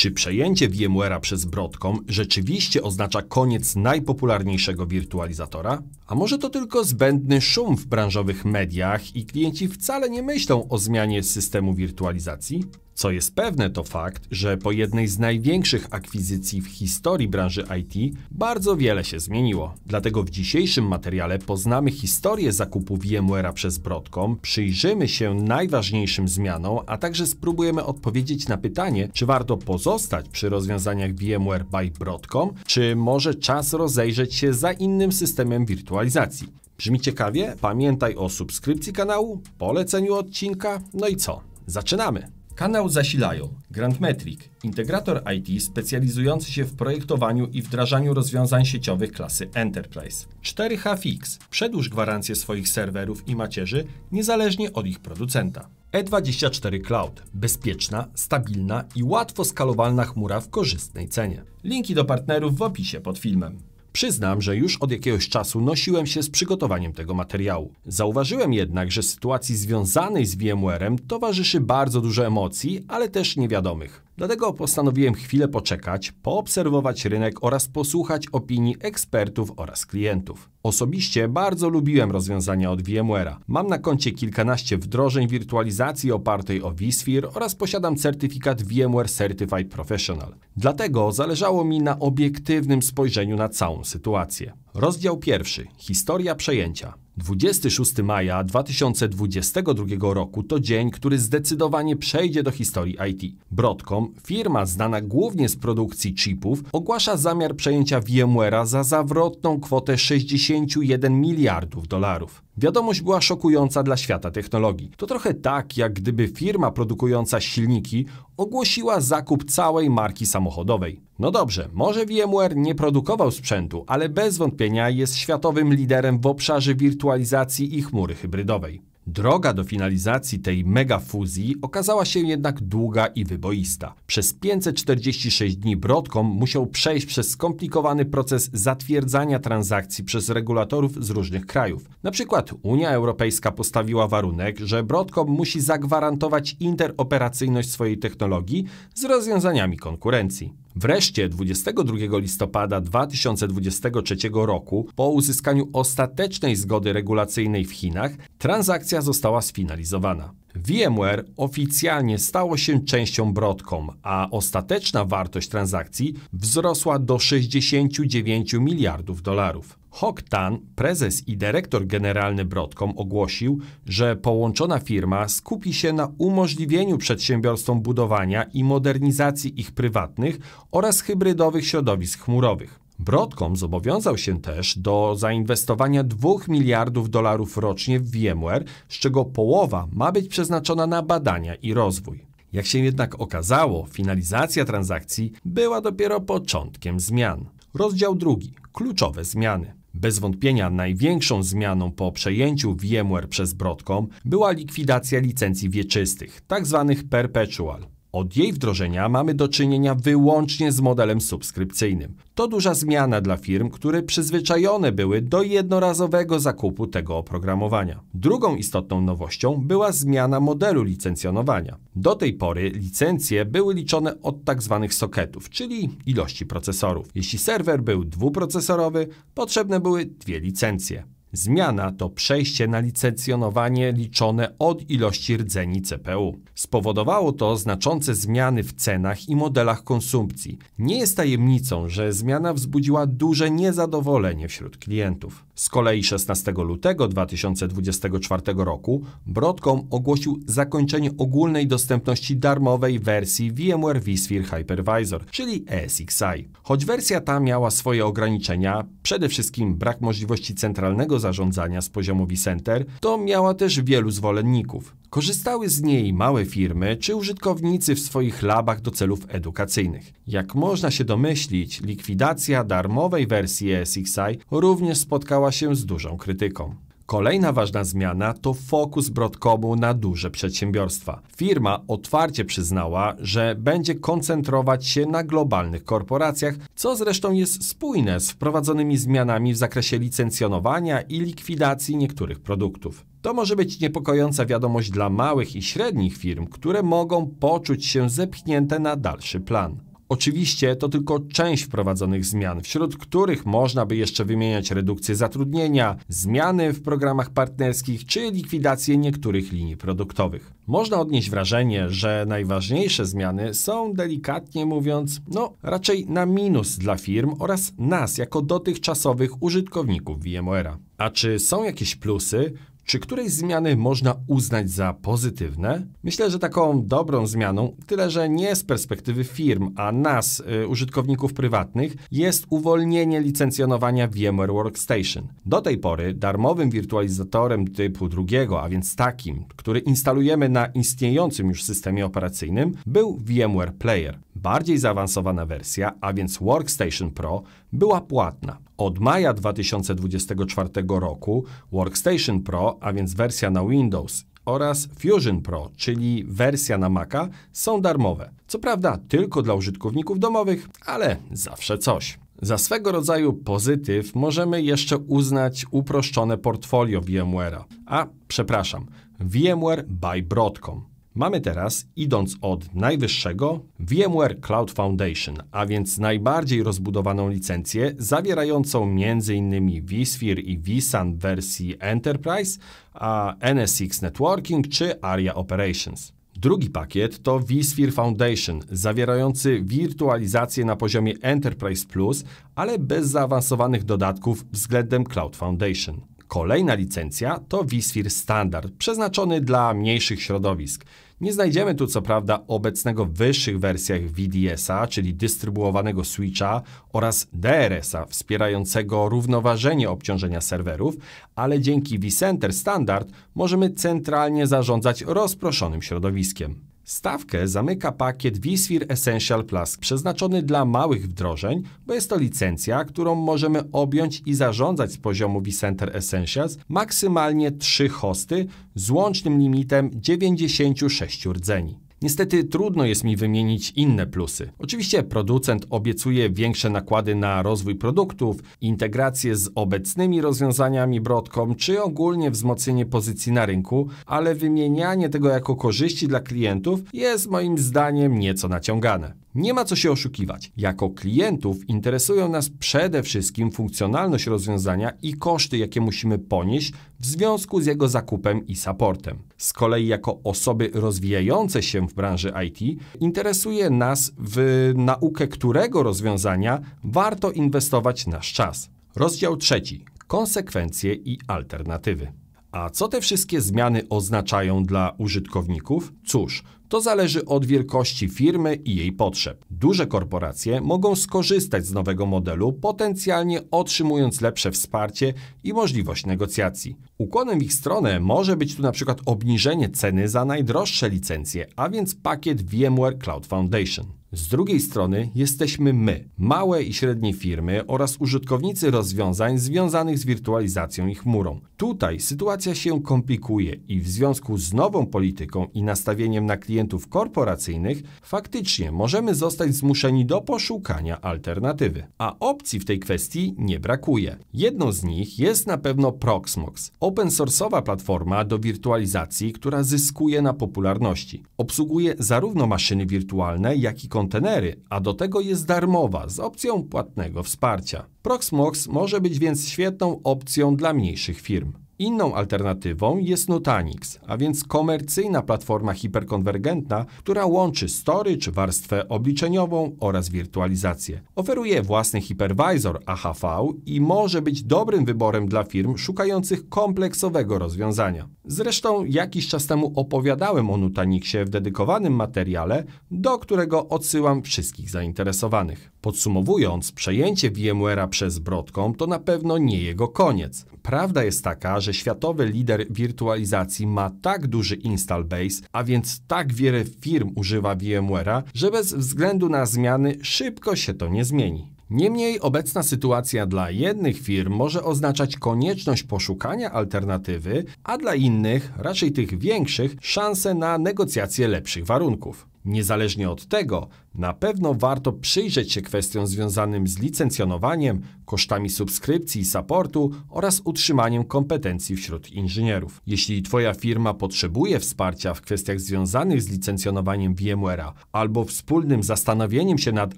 Czy przejęcie VMware'a przez Broadcom rzeczywiście oznacza koniec najpopularniejszego wirtualizatora? A może to tylko zbędny szum w branżowych mediach i klienci wcale nie myślą o zmianie systemu wirtualizacji? Co jest pewne, to fakt, że po jednej z największych akwizycji w historii branży IT bardzo wiele się zmieniło. Dlatego w dzisiejszym materiale poznamy historię zakupu VMware'a przez Broadcom, przyjrzymy się najważniejszym zmianom, a także spróbujemy odpowiedzieć na pytanie, czy warto pozostać przy rozwiązaniach VMware by Broadcom, czy może czas rozejrzeć się za innym systemem wirtualizacji. Brzmi ciekawie? Pamiętaj o subskrypcji kanału, poleceniu odcinka, no i co? Zaczynamy! Kanał zasilają Grandmetric, integrator IT specjalizujący się w projektowaniu i wdrażaniu rozwiązań sieciowych klasy Enterprise. 4H Fix, przedłuż gwarancję swoich serwerów i macierzy niezależnie od ich producenta. E24 Cloud, bezpieczna, stabilna i łatwo skalowalna chmura w korzystnej cenie. Linki do partnerów w opisie pod filmem. Przyznam, że już od jakiegoś czasu nosiłem się z przygotowaniem tego materiału. Zauważyłem jednak, że sytuacji związanej z VMware'em towarzyszy bardzo dużo emocji, ale też niewiadomych. Dlatego postanowiłem chwilę poczekać, poobserwować rynek oraz posłuchać opinii ekspertów oraz klientów. Osobiście bardzo lubiłem rozwiązania od VMware'a. Mam na koncie kilkanaście wdrożeń wirtualizacji opartej o vSphere oraz posiadam certyfikat VMware Certified Professional. Dlatego zależało mi na obiektywnym spojrzeniu na całą sytuację. Rozdział pierwszy. Historia przejęcia. 26 maja 2022 roku to dzień, który zdecydowanie przejdzie do historii IT. Broadcom, firma znana głównie z produkcji chipów, ogłasza zamiar przejęcia VMware'a za zawrotną kwotę 61 miliardów dolarów. Wiadomość była szokująca dla świata technologii. To trochę tak, jak gdyby firma produkująca silniki ogłosiła zakup całej marki samochodowej. No dobrze, może VMware nie produkował sprzętu, ale bez wątpienia jest światowym liderem w obszarze wirtualizacji i chmury hybrydowej. Droga do finalizacji tej mega fuzji okazała się jednak długa i wyboista. Przez 546 dni Broadcom musiał przejść przez skomplikowany proces zatwierdzania transakcji przez regulatorów z różnych krajów. Na przykład Unia Europejska postawiła warunek, że Broadcom musi zagwarantować interoperacyjność swojej technologii z rozwiązaniami konkurencji. Wreszcie 22 listopada 2023 roku, po uzyskaniu ostatecznej zgody regulacyjnej w Chinach, transakcja została sfinalizowana. VMware oficjalnie stało się częścią Broadcom, a ostateczna wartość transakcji wzrosła do 69 miliardów dolarów. Hock Tan, prezes i dyrektor generalny Broadcom ogłosił, że połączona firma skupi się na umożliwieniu przedsiębiorstwom budowania i modernizacji ich prywatnych oraz hybrydowych środowisk chmurowych. Broadcom zobowiązał się też do zainwestowania 2 miliardów dolarów rocznie w VMware, z czego połowa ma być przeznaczona na badania i rozwój. Jak się jednak okazało, finalizacja transakcji była dopiero początkiem zmian. Rozdział drugi. Kluczowe zmiany. Bez wątpienia największą zmianą po przejęciu VMware przez Broadcom była likwidacja licencji wieczystych, tzw. Tak perpetual. Od jej wdrożenia mamy do czynienia wyłącznie z modelem subskrypcyjnym. To duża zmiana dla firm, które przyzwyczajone były do jednorazowego zakupu tego oprogramowania. Drugą istotną nowością była zmiana modelu licencjonowania. Do tej pory licencje były liczone od tzw. Tak soketów, czyli ilości procesorów. Jeśli serwer był dwuprocesorowy, potrzebne były dwie licencje. Zmiana to przejście na licencjonowanie liczone od ilości rdzeni CPU. Spowodowało to znaczące zmiany w cenach i modelach konsumpcji. Nie jest tajemnicą, że zmiana wzbudziła duże niezadowolenie wśród klientów. Z kolei 16 lutego 2024 roku Broadcom ogłosił zakończenie ogólnej dostępności darmowej wersji VMware vSphere Hypervisor, czyli ESXi. Choć wersja ta miała swoje ograniczenia, przede wszystkim brak możliwości centralnego zarządzania z poziomu vCenter, to miała też wielu zwolenników. Korzystały z niej małe firmy czy użytkownicy w swoich labach do celów edukacyjnych. Jak można się domyślić, likwidacja darmowej wersji ESXi również spotkała się z dużą krytyką. Kolejna ważna zmiana to fokus Broadcomu na duże przedsiębiorstwa. Firma otwarcie przyznała, że będzie koncentrować się na globalnych korporacjach, co zresztą jest spójne z wprowadzonymi zmianami w zakresie licencjonowania i likwidacji niektórych produktów. To może być niepokojąca wiadomość dla małych i średnich firm, które mogą poczuć się zepchnięte na dalszy plan. Oczywiście to tylko część wprowadzonych zmian, wśród których można by jeszcze wymieniać redukcję zatrudnienia, zmiany w programach partnerskich czy likwidację niektórych linii produktowych. Można odnieść wrażenie, że najważniejsze zmiany są delikatnie mówiąc, no raczej na minus dla firm oraz nas jako dotychczasowych użytkowników VMware'a. A czy są jakieś plusy? Czy którejś zmiany można uznać za pozytywne? Myślę, że taką dobrą zmianą, tyle że nie z perspektywy firm, a nas, y, użytkowników prywatnych, jest uwolnienie licencjonowania VMware Workstation. Do tej pory darmowym wirtualizatorem typu drugiego, a więc takim, który instalujemy na istniejącym już systemie operacyjnym, był VMware Player. Bardziej zaawansowana wersja, a więc Workstation Pro, była płatna. Od maja 2024 roku Workstation Pro, a więc wersja na Windows oraz Fusion Pro, czyli wersja na Maca, są darmowe. Co prawda tylko dla użytkowników domowych, ale zawsze coś. Za swego rodzaju pozytyw możemy jeszcze uznać uproszczone portfolio VMware'a. A, przepraszam, VMware by Broadcom. Mamy teraz, idąc od najwyższego, VMware Cloud Foundation, a więc najbardziej rozbudowaną licencję, zawierającą m.in. vSphere i vSAN wersji Enterprise, a NSX Networking czy ARIA Operations. Drugi pakiet to vSphere Foundation, zawierający wirtualizację na poziomie Enterprise Plus, ale bez zaawansowanych dodatków względem Cloud Foundation. Kolejna licencja to vSphere Standard, przeznaczony dla mniejszych środowisk. Nie znajdziemy tu co prawda obecnego w wyższych wersjach VDS-a, czyli dystrybuowanego switcha oraz DRS-a wspierającego równoważenie obciążenia serwerów, ale dzięki vCenter Standard możemy centralnie zarządzać rozproszonym środowiskiem. Stawkę zamyka pakiet vSphere Essential Plus przeznaczony dla małych wdrożeń, bo jest to licencja, którą możemy objąć i zarządzać z poziomu vCenter Essentials maksymalnie 3 hosty z łącznym limitem 96 rdzeni. Niestety trudno jest mi wymienić inne plusy. Oczywiście producent obiecuje większe nakłady na rozwój produktów, integrację z obecnymi rozwiązaniami Broadcom, czy ogólnie wzmocnienie pozycji na rynku, ale wymienianie tego jako korzyści dla klientów jest moim zdaniem nieco naciągane. Nie ma co się oszukiwać. Jako klientów interesują nas przede wszystkim funkcjonalność rozwiązania i koszty, jakie musimy ponieść w związku z jego zakupem i supportem. Z kolei jako osoby rozwijające się w branży IT interesuje nas w naukę którego rozwiązania warto inwestować nasz czas. Rozdział trzeci. Konsekwencje i alternatywy. A co te wszystkie zmiany oznaczają dla użytkowników? Cóż, to zależy od wielkości firmy i jej potrzeb. Duże korporacje mogą skorzystać z nowego modelu, potencjalnie otrzymując lepsze wsparcie i możliwość negocjacji. Ukłonem w ich stronę może być tu na przykład obniżenie ceny za najdroższe licencje, a więc pakiet VMware Cloud Foundation. Z drugiej strony jesteśmy my, małe i średnie firmy oraz użytkownicy rozwiązań związanych z wirtualizacją i chmurą. Tutaj sytuacja się komplikuje i w związku z nową polityką i nastawieniem na klientów korporacyjnych faktycznie możemy zostać zmuszeni do poszukania alternatywy. A opcji w tej kwestii nie brakuje. Jedną z nich jest na pewno Proxmox, open source'owa platforma do wirtualizacji, która zyskuje na popularności. Obsługuje zarówno maszyny wirtualne, jak i kontenery, a do tego jest darmowa z opcją płatnego wsparcia. Proxmox może być więc świetną opcją dla mniejszych firm. Inną alternatywą jest Nutanix, a więc komercyjna platforma hiperkonwergentna, która łączy storage, warstwę obliczeniową oraz wirtualizację. Oferuje własny hypervisor AHV i może być dobrym wyborem dla firm szukających kompleksowego rozwiązania. Zresztą jakiś czas temu opowiadałem o Nutanixie w dedykowanym materiale, do którego odsyłam wszystkich zainteresowanych. Podsumowując, przejęcie VMware'a przez Broadcom to na pewno nie jego koniec. Prawda jest taka, że światowy lider wirtualizacji ma tak duży install base, a więc tak wiele firm używa VMware'a, że bez względu na zmiany szybko się to nie zmieni. Niemniej obecna sytuacja dla jednych firm może oznaczać konieczność poszukania alternatywy, a dla innych, raczej tych większych, szansę na negocjację lepszych warunków. Niezależnie od tego, na pewno warto przyjrzeć się kwestiom związanym z licencjonowaniem, kosztami subskrypcji i supportu oraz utrzymaniem kompetencji wśród inżynierów. Jeśli Twoja firma potrzebuje wsparcia w kwestiach związanych z licencjonowaniem VMware'a albo wspólnym zastanowieniem się nad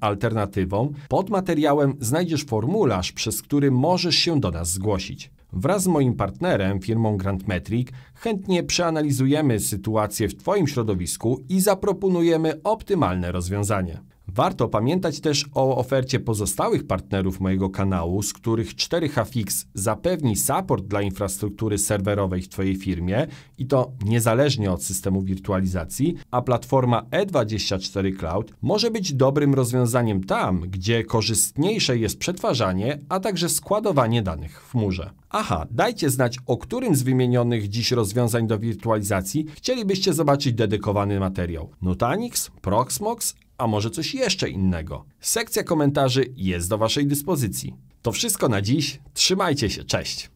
alternatywą, pod materiałem znajdziesz formularz, przez który możesz się do nas zgłosić. Wraz z moim partnerem, firmą Grandmetric, chętnie przeanalizujemy sytuację w Twoim środowisku i zaproponujemy optymalne rozwiązanie. Warto pamiętać też o ofercie pozostałych partnerów mojego kanału, z których 4HFix zapewni support dla infrastruktury serwerowej w Twojej firmie i to niezależnie od systemu wirtualizacji, a platforma E24 Cloud może być dobrym rozwiązaniem tam, gdzie korzystniejsze jest przetwarzanie, a także składowanie danych w chmurze. Aha, dajcie znać, o którym z wymienionych dziś rozwiązań do wirtualizacji chcielibyście zobaczyć dedykowany materiał. Nutanix, Proxmox, a może coś jeszcze innego. Sekcja komentarzy jest do Waszej dyspozycji. To wszystko na dziś. Trzymajcie się, cześć!